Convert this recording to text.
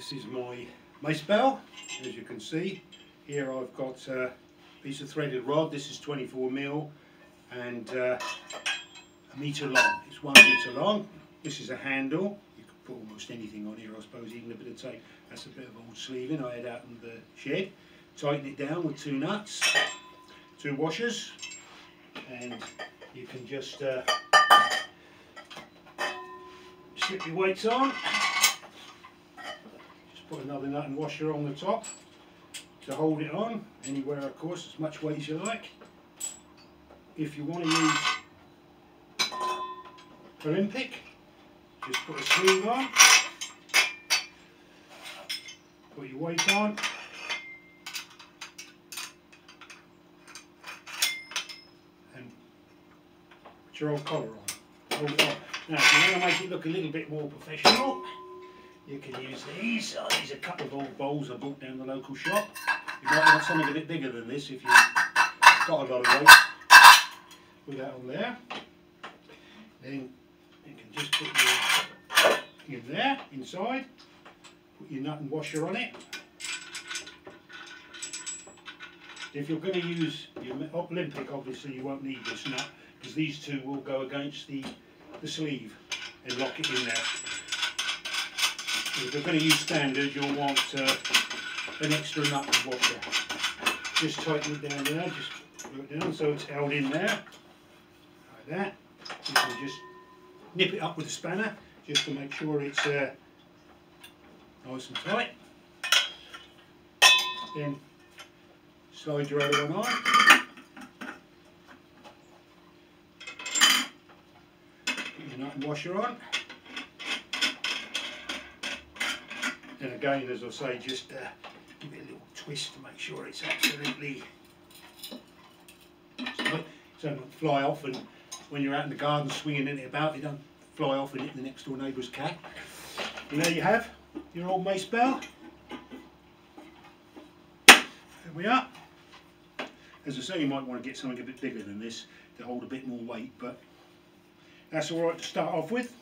This is my mace bell, as you can see. Here I've got a piece of threaded rod, this is 24 mil and uh, a metre long. It's one metre long. This is a handle. You could put almost anything on here I suppose, even a bit of tape. That's a bit of old sleeving I had out in the shed. Tighten it down with two nuts, two washers and you can just uh, slip your weights on put another nut and washer on the top to hold it on anywhere of course as much weight as you like. If you want to use Olympic just put a sleeve on. Put your weight on. And put your old collar on. Now if you want to make it look a little bit more professional you can use these. Oh, these are a couple of old bowls I bought down the local shop. You might want something a bit bigger than this if you've got a lot of weight. Put that on there. Then you can just put your in there, inside. Put your nut and washer on it. If you're going to use your Olympic, obviously you won't need this nut because these two will go against the, the sleeve and lock it in there. If you're going to use standard, you'll want uh, an extra nut washer. Just tighten it down there, just put it down so it's held in there, like that. You can just nip it up with a spanner, just to make sure it's uh, nice and tight. Then slide your other one on. Put your nut and washer on. And again, as I say, just uh, give it a little twist to make sure it's absolutely so it don't fly off and when you're out in the garden swinging it about, you don't fly off and hit the next door neighbour's cat. And there you have your old mace bell. There we are. As I say, you might want to get something a bit bigger than this to hold a bit more weight, but that's alright to start off with.